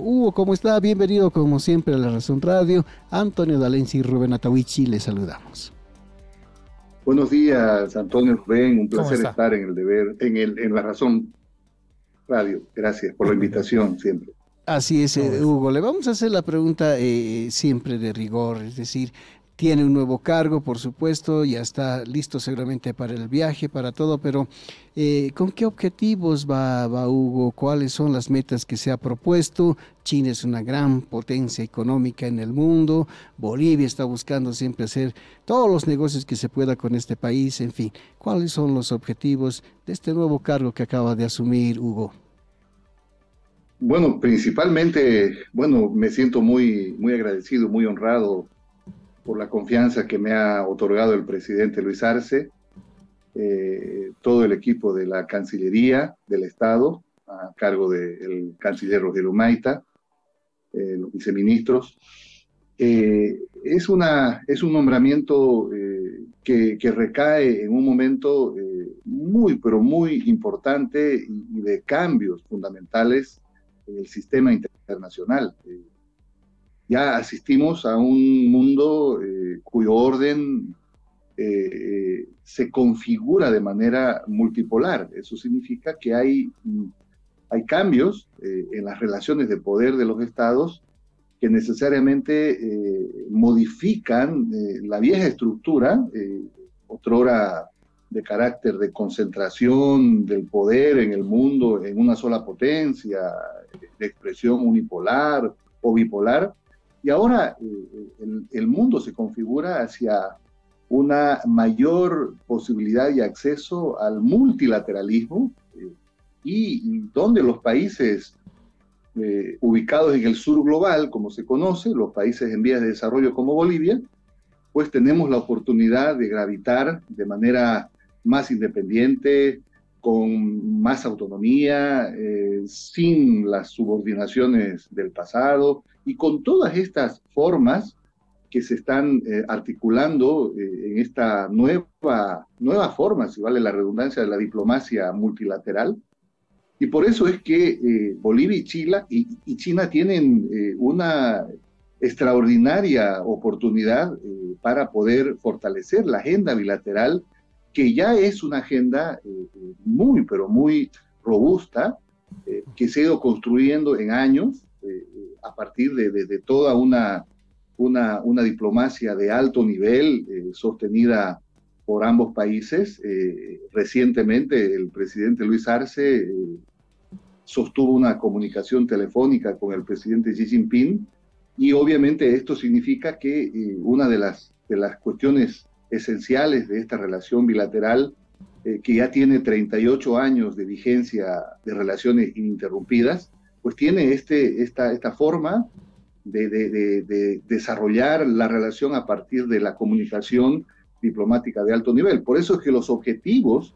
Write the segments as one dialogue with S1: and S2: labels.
S1: Hugo, ¿cómo está? Bienvenido como siempre a la Razón Radio. Antonio Dalenzi y Rubén Atawichi, les saludamos.
S2: Buenos días, Antonio Rubén, un placer estar en el deber, en, el, en la Razón Radio. Gracias por la invitación siempre.
S1: Así es, eh, Hugo. Le vamos a hacer la pregunta eh, siempre de rigor, es decir, tiene un nuevo cargo, por supuesto, ya está listo seguramente para el viaje, para todo, pero eh, ¿con qué objetivos va, Hugo? ¿Cuáles son las metas que se ha propuesto? China es una gran potencia económica en el mundo, Bolivia está buscando siempre hacer todos los negocios que se pueda con este país, en fin, ¿cuáles son los objetivos de este nuevo cargo que acaba de asumir Hugo?
S2: Bueno, principalmente, bueno, me siento muy, muy agradecido, muy honrado por la confianza que me ha otorgado el presidente Luis Arce, eh, todo el equipo de la Cancillería del Estado, a cargo del canciller Rogelio Maita, eh, los viceministros. Eh, es, una, es un nombramiento que, que, recae en un momento muy, pero muy importante y, y, de cambios fundamentales en el sistema internacional ya asistimos a un mundo eh, cuyo orden eh, se configura de manera multipolar. Eso significa que hay, hay cambios eh, en las relaciones de poder de los estados que necesariamente modifican la vieja estructura, otrora de carácter de concentración del poder en el mundo en una sola potencia, de expresión unipolar o bipolar, y ahora eh, el, mundo se configura hacia una mayor posibilidad y acceso al multilateralismo eh, y, donde los países eh, ubicados en el sur global, como se conoce, los países en vías de desarrollo como Bolivia, pues tenemos la oportunidad de gravitar de manera más independiente, con más autonomía, sin las subordinaciones del pasado, y con todas estas formas que se están eh, articulando eh, en esta nueva, nueva forma, si vale la redundancia, de la diplomacia multilateral. Y por eso es que eh, Bolivia y Chile y, China tienen una extraordinaria oportunidad para poder fortalecer la agenda bilateral, que ya es una agenda muy, pero muy robusta, que se ha ido construyendo en años a partir de, toda una, una, diplomacia de alto nivel eh, sostenida por ambos países. Eh, recientemente el presidente Luis Arce eh, sostuvo una comunicación telefónica con el presidente Xi Jinping y obviamente esto significa que una de las, de las cuestiones esenciales de esta relación bilateral, que ya tiene 38 años de vigencia de relaciones ininterrumpidas, pues tiene este, esta, esta forma de, desarrollar la relación a partir de la comunicación diplomática de alto nivel. Por eso es que los objetivos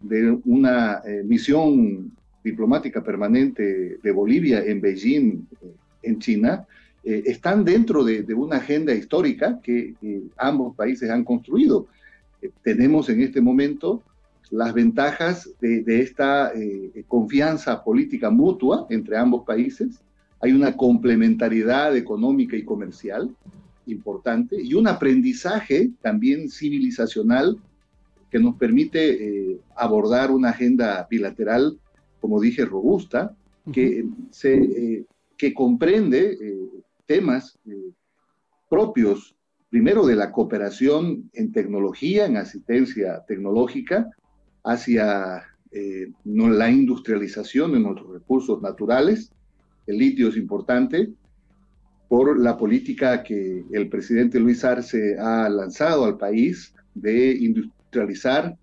S2: de una eh, misión diplomática permanente de Bolivia en Beijing, eh, en China, eh, están dentro de, una agenda histórica que ambos países han construido. tenemos en este momento las ventajas de, esta eh, confianza política mutua entre ambos países. Hay una complementariedad económica y comercial importante y un aprendizaje también civilizacional que nos permite eh, abordar una agenda bilateral, como dije, robusta, que, se, eh, que comprende temas propios, primero de la cooperación en tecnología, en asistencia tecnológica, hacia eh, la industrialización de nuestros recursos naturales. El litio es importante por la política que el presidente Luis Arce ha lanzado al país de industrializar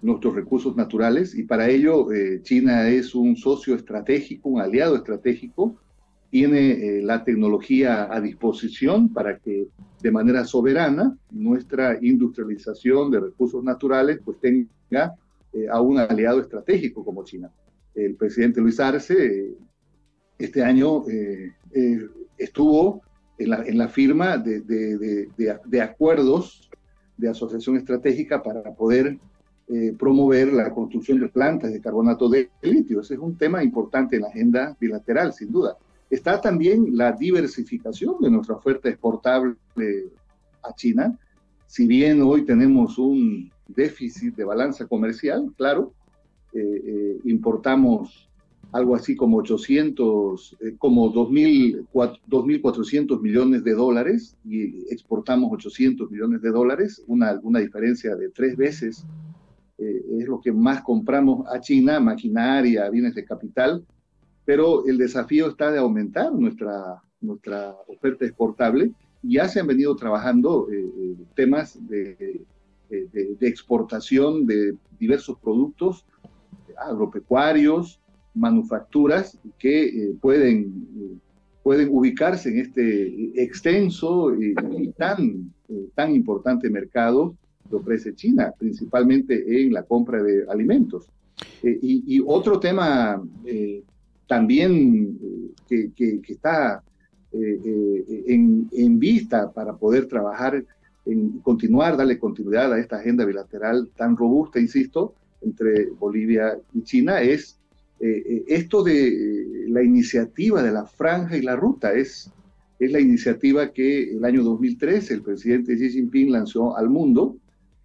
S2: nuestros recursos naturales y para ello eh, China es un socio estratégico, un aliado estratégico, tiene eh, la tecnología a disposición para que de manera soberana nuestra industrialización de recursos naturales pues tenga eh, a un aliado estratégico como China. El presidente Luis Arce eh, este año estuvo en la, en la firma de, de, de, acuerdos de asociación estratégica para poder promover la construcción de plantas de carbonato de litio. Ese es un tema importante en la agenda bilateral, sin duda. Está también la diversificación de nuestra oferta exportable a China. Si bien hoy tenemos un déficit de balanza comercial, claro, eh, eh, importamos algo así como 800, eh, como 2.400 millones de dólares y exportamos 800 millones de dólares, una, una diferencia de tres veces. es lo que más compramos a China, maquinaria, bienes de capital, pero el desafío está de aumentar nuestra, nuestra oferta exportable. Ya se han venido trabajando temas de, de, de exportación de diversos productos agropecuarios, manufacturas que eh, pueden, eh, pueden ubicarse en este extenso y, tan, eh, tan importante mercado que ofrece China, principalmente en la compra de alimentos. Y, otro tema también que, que, está en, en, vista para poder trabajar, en continuar, darle continuidad a esta agenda bilateral tan robusta, insisto, entre Bolivia y China es eh, eh, esto de eh, la iniciativa de la franja y la ruta. Es, es la iniciativa que el año 2003 el presidente Xi Jinping lanzó al mundo.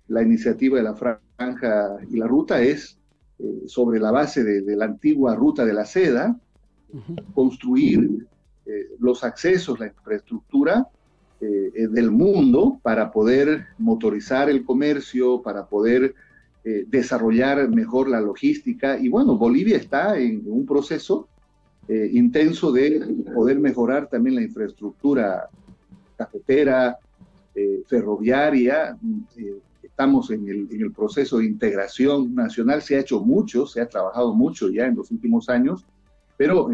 S2: La iniciativa de la franja y la ruta es sobre la base de, la antigua ruta de la seda, construir los accesos, la infraestructura del mundo para poder motorizar el comercio, para poder eh, desarrollar mejor la logística. Y bueno, Bolivia está en un proceso eh, intenso de poder mejorar también la infraestructura cafetera, eh, ferroviaria. Estamos en el, en el, proceso de integración nacional. Se ha hecho mucho, se ha trabajado mucho ya en los últimos años, pero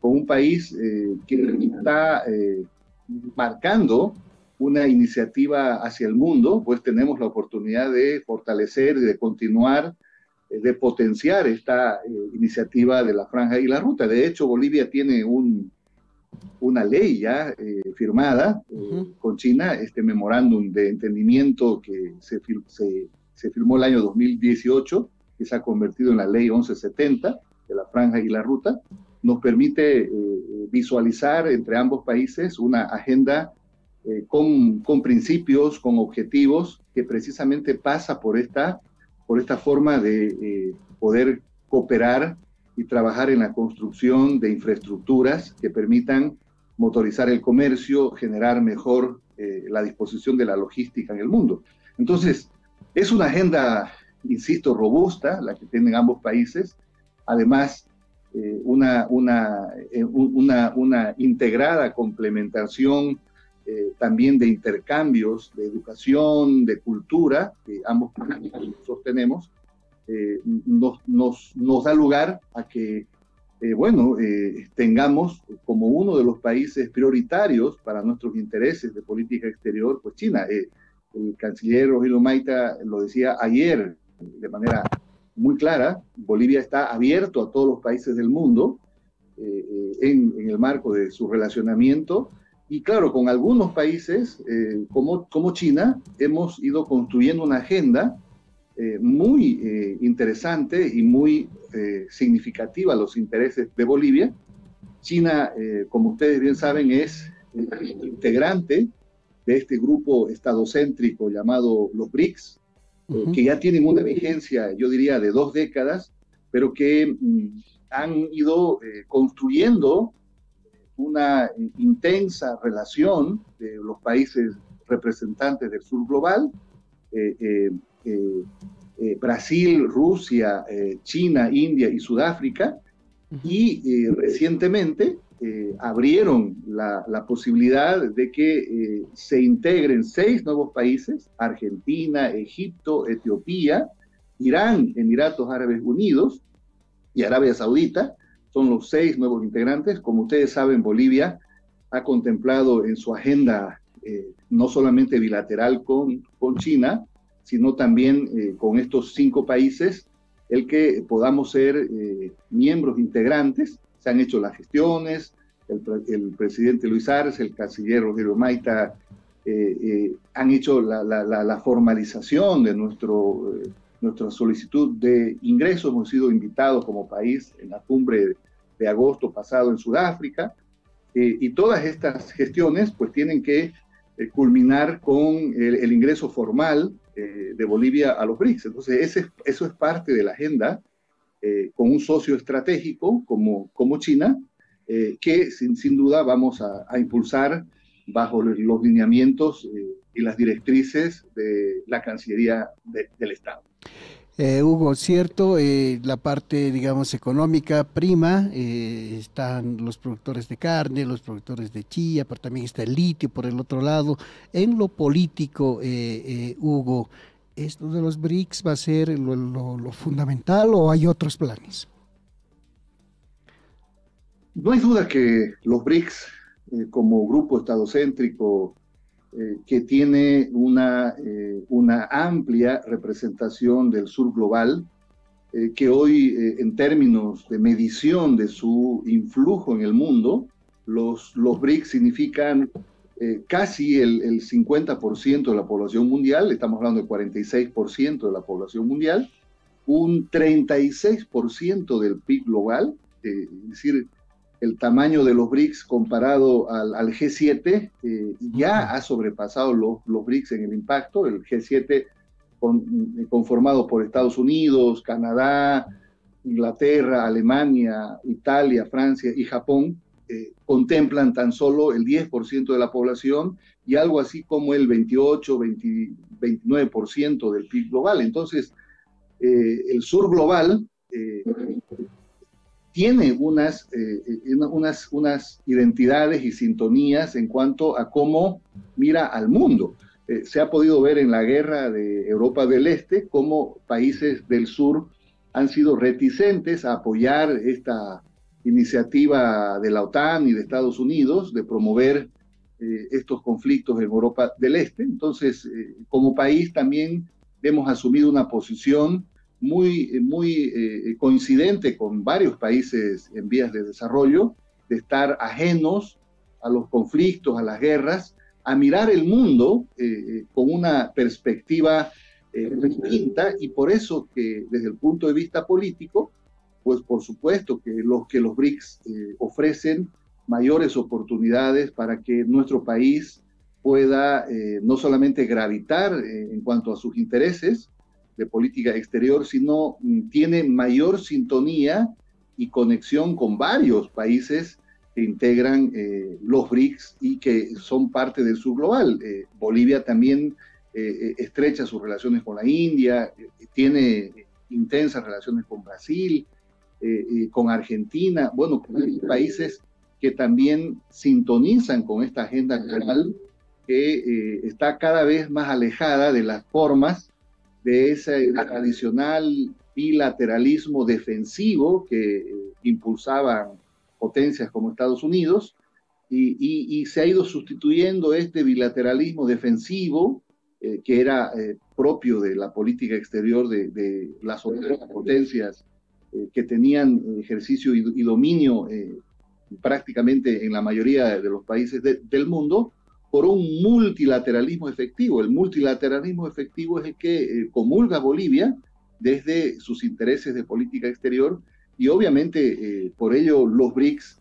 S2: con un país que está marcando una iniciativa hacia el mundo, pues tenemos la oportunidad de fortalecer y de continuar, eh, de potenciar esta eh, iniciativa de la franja y la ruta. De hecho, Bolivia tiene un, una ley ya eh, firmada con China, este memorándum de entendimiento que se, se, se, firmó el año 2018, que se ha convertido en la ley 1170 de la franja y la ruta, nos permite visualizar entre ambos países una agenda eh, con, con, principios, con objetivos, que precisamente pasa por esta, por esta forma de eh, poder cooperar y trabajar en la construcción de infraestructuras que permitan motorizar el comercio, generar mejor eh, la disposición de la logística en el mundo. Entonces, es una agenda, insisto, robusta, la que tienen ambos países. Además, una, una, una, una integrada complementación eh, también de intercambios de educación, de cultura, que ambos sostenemos, eh, nos, da lugar a que, eh, bueno, tengamos como uno de los países prioritarios para nuestros intereses de política exterior, pues China. el canciller Rogelio Maita lo decía ayer de manera muy clara, Bolivia está abierto a todos los países del mundo en, el marco de su relacionamiento y claro, con algunos países eh, como China hemos ido construyendo una agenda eh, muy eh, interesante y muy significativa a los intereses de Bolivia. China, como ustedes bien saben, es integrante de este grupo estadocéntrico llamado los BRICS, que ya tienen una vigencia, yo diría, de dos décadas, pero que mm, han ido construyendo una intensa relación de los países representantes del sur global, eh, eh, eh, Brasil, Rusia, China, India y Sudáfrica, y recientemente abrieron la, la, posibilidad de que se integren seis nuevos países, Argentina, Egipto, Etiopía, Irán, Emiratos Árabes Unidos y Arabia Saudita, son los seis nuevos integrantes. Como ustedes saben, Bolivia ha contemplado en su agenda eh, no solamente bilateral con, con China, sino también eh, con estos cinco países, el que podamos ser eh, miembros integrantes. Se han hecho las gestiones, el, presidente Luis Arce, el canciller Rogelio Maita, han hecho la, formalización de nuestro, nuestra solicitud de ingreso. Hemos sido invitados como país en la cumbre de agosto pasado en Sudáfrica. y todas estas gestiones pues tienen que culminar con el, ingreso formal de Bolivia a los BRICS. Entonces, eso es parte de la agenda con un socio estratégico como, China, que sin, duda vamos a impulsar bajo los lineamientos y las directrices de la Cancillería del Estado.
S1: Eh, Hugo, cierto, eh, la parte, digamos, económica prima, eh, están los productores de carne, los productores de chía, pero también está el litio por el otro lado. En lo político, Hugo, ¿esto de los BRICS va a ser lo, fundamental o hay otros planes?
S2: No hay duda que los BRICS, como grupo estadocéntrico, eh, que tiene una, eh, una, amplia representación del sur global, eh, que hoy en términos de medición de su influjo en el mundo, los, los BRICS significan casi el, el 50% de la población mundial, estamos hablando del 46% de la población mundial, un 36% del PIB global, es decir, el tamaño de los BRICS comparado al, G7 eh, ya ha sobrepasado los, los, BRICS en el impacto. El G7 conformado por Estados Unidos, Canadá, Inglaterra, Alemania, Italia, Francia y Japón eh, contemplan tan solo el 10% de la población y algo así como el 28, 29% del PIB global. Entonces, eh, el sur global tiene unas, eh, eh, unas, unas identidades y sintonías en cuanto a cómo mira al mundo. Eh, se ha podido ver en la guerra de Europa del Este cómo países del sur han sido reticentes a apoyar esta iniciativa de la OTAN y de Estados Unidos de promover estos conflictos en Europa del Este. Entonces, como país también hemos asumido una posición muy, muy eh, coincidente con varios países en vías de desarrollo, de estar ajenos a los conflictos, a las guerras, a mirar el mundo eh, eh, con una perspectiva distinta y por eso que desde el punto de vista político, pues por supuesto que los, que los BRICS ofrecen mayores oportunidades para que nuestro país pueda no solamente gravitar en cuanto a sus intereses, de política exterior, sino mm, tiene mayor sintonía y conexión con varios países que integran eh, los BRICS y que son parte del sur global. Eh, Bolivia también eh, estrecha sus relaciones con la India, tiene intensas relaciones con Brasil, con Argentina, bueno, países que también sintonizan con esta agenda global que está cada vez más alejada de las formas de ese tradicional bilateralismo defensivo que eh, impulsaban potencias como Estados Unidos y, se ha ido sustituyendo este bilateralismo defensivo eh, que era eh, propio de la política exterior de, las potencias que tenían ejercicio y, dominio prácticamente en la mayoría de los países del mundo por un multilateralismo efectivo. El multilateralismo efectivo es el que eh, comulga Bolivia desde sus intereses de política exterior y obviamente eh, por ello los BRICS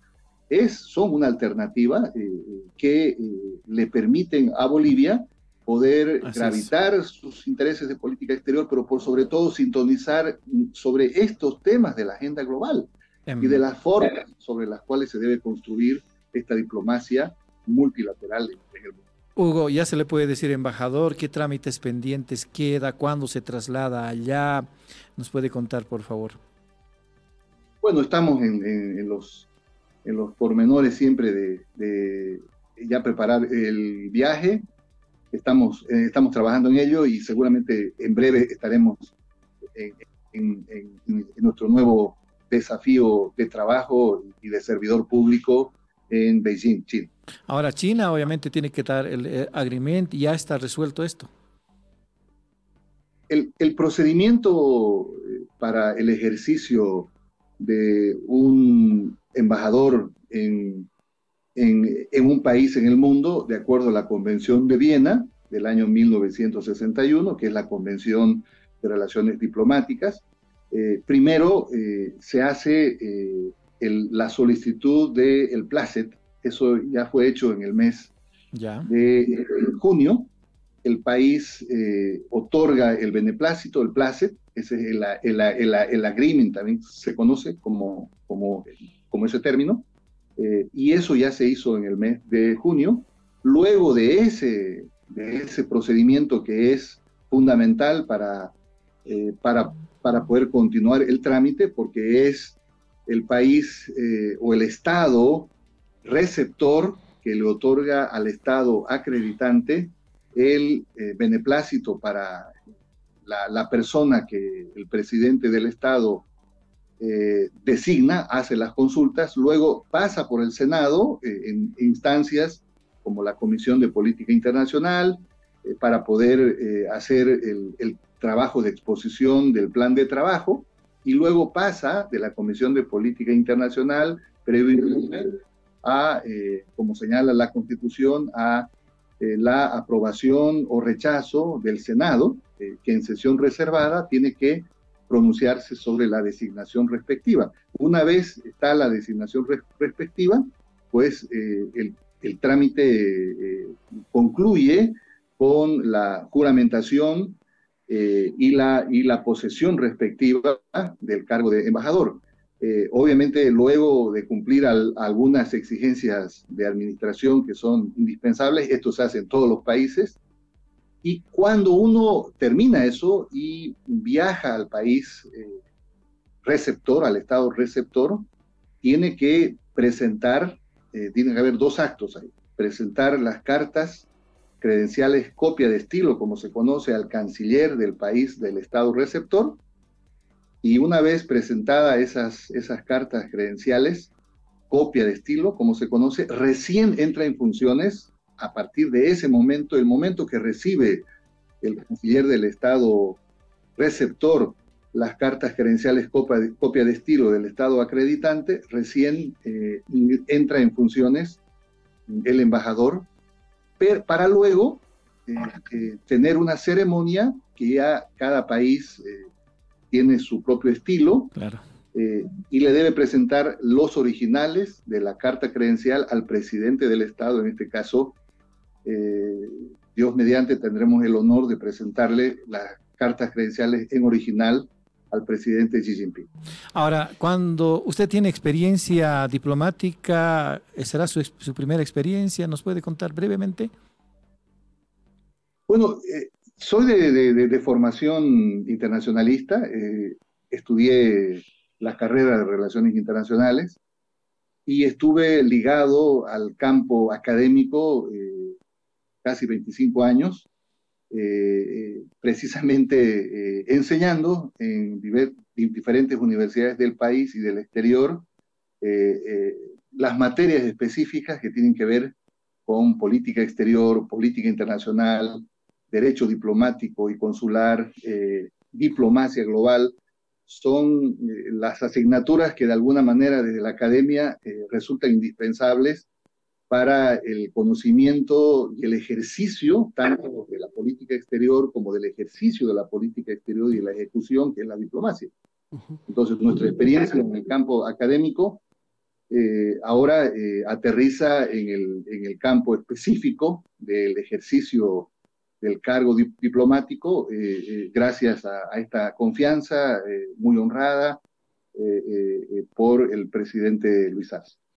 S2: es, son una alternativa eh, que le permiten a Bolivia poder gravitar sus intereses de política exterior, pero por sobre todo sintonizar sobre estos temas de la agenda global y de em. las formas sobre las cuales se debe construir esta diplomacia multilateral en el mundo.
S3: Hugo, ya se le puede decir, embajador, qué trámites pendientes queda, cuándo se traslada allá. ¿Nos puede contar, por favor?
S2: Bueno, estamos en, los, en los pormenores siempre de, ya preparar el viaje. Estamos, eh, estamos trabajando en ello y seguramente en breve estaremos en, en nuestro nuevo desafío de trabajo y de servidor público en Beijing, China.
S3: Ahora, China obviamente tiene que dar el, eh, agreement y ya está resuelto esto.
S2: El, procedimiento eh, para el ejercicio de un embajador en, en, un país en el mundo, de acuerdo a la Convención de Viena del año 1961, que es la Convención de Relaciones Diplomáticas, eh, primero se hace la solicitud del placet eso ya fue hecho en el mes de junio. El país otorga el beneplácito, el placet, ese es el, el, el, agreement, también se conoce como, como, como ese término, y eso ya se hizo en el mes de junio. Luego de ese, de ese procedimiento que es fundamental para, para, para poder continuar el trámite, porque es el país eh, o el Estado receptor que le otorga al Estado acreditante el eh, beneplácito para la, persona que el presidente del Estado eh, designa, hace las consultas, luego pasa por el Senado en instancias como la Comisión de Política Internacional, para poder hacer el, el trabajo de exposición del plan de trabajo, y luego pasa de la Comisión de Política Internacional, previamente a, eh, como señala la Constitución, a eh, la aprobación o rechazo del Senado, eh, que en sesión reservada tiene que pronunciarse sobre la designación respectiva. Una vez está la designación respectiva, pues el, trámite concluye con la juramentación eh, y, la, y la posesión respectiva del cargo de embajador. Eh, obviamente, luego de cumplir algunas exigencias de administración que son indispensables, esto se hace en todos los países. Y cuando uno termina eso y viaja al país eh, receptor, al estado receptor, tiene que presentar, tiene que haber dos actos ahí, presentar las cartas credenciales copia de estilo, como se conoce al canciller del país del estado receptor, y una vez presentadas esas, esas cartas credenciales, copia de estilo, como se conoce, recién entra en funciones a partir de ese momento, el momento que recibe el canciller del estado receptor las cartas credenciales copia de, copia de estilo del estado acreditante, recién eh, entra en funciones el embajador para luego eh, eh, tener una ceremonia que ya cada país eh, tiene su propio estilo y le debe presentar los originales de la carta credencial al presidente del Estado, en este caso, Dios mediante, tendremos el honor de presentarle las cartas credenciales en original al presidente Xi Jinping.
S3: Ahora, cuando usted tiene experiencia diplomática, ¿será su, su primera experiencia? ¿Nos puede contar brevemente?
S2: Bueno, eh, soy de, formación internacionalista, eh, estudié la carrera de Relaciones Internacionales y estuve ligado al campo académico eh, casi 25 años eh, precisamente eh, enseñando en diferentes universidades del país y del exterior eh, las materias específicas que tienen que ver con política exterior, política internacional, derecho diplomático y consular, diplomacia global, son las asignaturas que de alguna manera desde la academia resultan indispensables para el conocimiento y el ejercicio tanto de la política exterior como del ejercicio de la política exterior y de la ejecución, que es la diplomacia. Entonces, nuestra experiencia en el campo académico eh, ahora eh, aterriza en el, en el, campo específico del ejercicio del cargo diplomático, eh, gracias a, a, esta confianza muy honrada por el presidente Luis Arce.